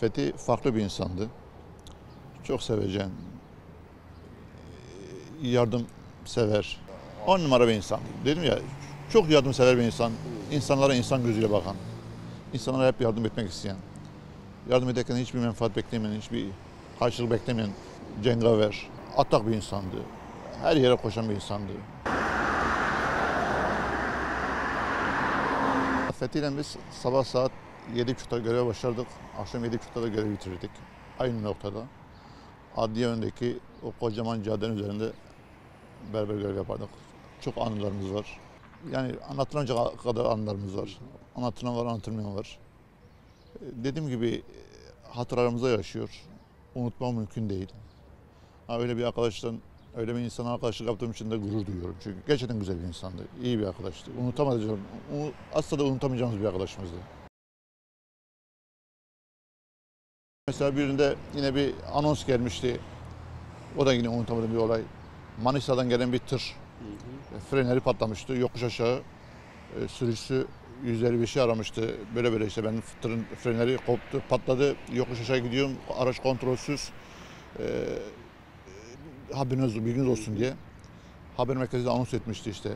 Fethi farklı bir insandı. Çok sevecen, yardımsever. On numara bir insan. Dedim ya çok yardımsever bir insan. İnsanlara insan gözüyle bakan. İnsanlara hep yardım etmek isteyen. Yardım ederken hiçbir menfaat beklemeyen, hiçbir karşılık beklemeyen cengaver, atak bir insandı. Her yere koşan bir insandı. Fethi ile biz sabah saat 7.30'da göreve başlardık. Akşam 7.30'da da görev bitirdik. Aynı noktada. Adliye önündeki o kocaman caddenin üzerinde beraber görev yapardık. Çok anılarımız var. Yani anlatılamayacak kadar anılarımız var. Anlatılan var, anlatılmayan var. Dediğim gibi hatıralarımızda yaşıyor. Unutmam mümkün değil. Ha, öyle bir arkadaştan, öyle bir insana arkadaşlık yaptığım için de gurur duyuyorum. Çünkü gerçekten güzel bir insandı. iyi bir arkadaştı. Unutamayacağım, unu- asla da unutamayacağımız bir arkadaşımızdı. Mesela birinde yine bir anons gelmişti. O da yine unutamadığım bir olay. Manisa'dan gelen bir tır frenleri patlamıştı. Yokuş aşağı e, sürücüsü 155'i aramıştı. Böyle böyle işte benim tırın frenleri koptu, patladı. Yokuş aşağı gidiyorum. Araç kontrolsüz. E, haberiniz, bilginiz olsun diye. Haber merkezi de anons etmişti işte.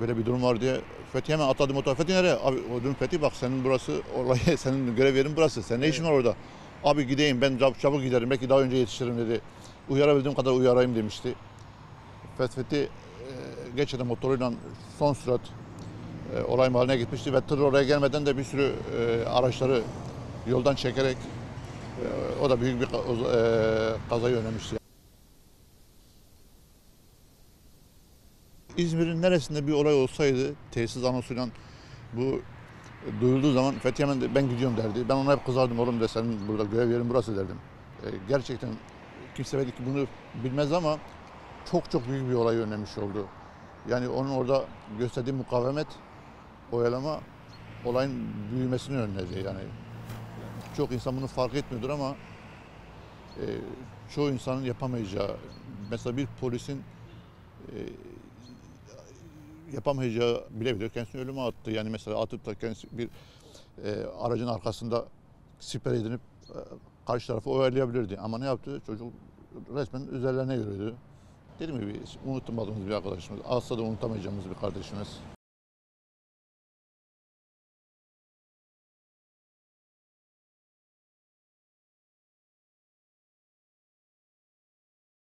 Böyle bir durum var diye. Fethi hemen atladı motor. Fethi nereye? Abi o dedim Fethi bak senin burası orayı senin görev yerin burası. Sen ne işin var orada? Abi gideyim ben çabuk, çabuk giderim. Belki daha önce yetişirim dedi. Uyarabildiğim kadar uyarayım demişti. Fethi e, gerçekten motoruyla son sürat e, olay mahalline gitmişti ve tır oraya gelmeden de bir sürü e, araçları yoldan çekerek e, o da büyük bir e, kazayı önlemişti. İzmir'in neresinde bir olay olsaydı tesis anonsuyla bu duyulduğu zaman Fethi hemen de ben gidiyorum derdi. Ben ona hep kızardım oğlum de senin burada görev yerin burası derdim. E, gerçekten kimse belki bunu bilmez ama çok çok büyük bir olay önlemiş oldu. Yani onun orada gösterdiği mukavemet, oyalama olayın büyümesini önledi. Yani çok insan bunu fark etmiyordur ama e, çoğu insanın yapamayacağı, mesela bir polisin e, yapamayacağı bile bile kendisini ölüme attı. Yani mesela atıp da kendisi bir e, aracın arkasında siper edinip e, karşı tarafı oyalayabilirdi. Ama ne yaptı? Çocuk resmen üzerlerine yürüdü. Dediğim gibi unutmadığımız bir arkadaşımız. Asla da unutamayacağımız bir kardeşimiz.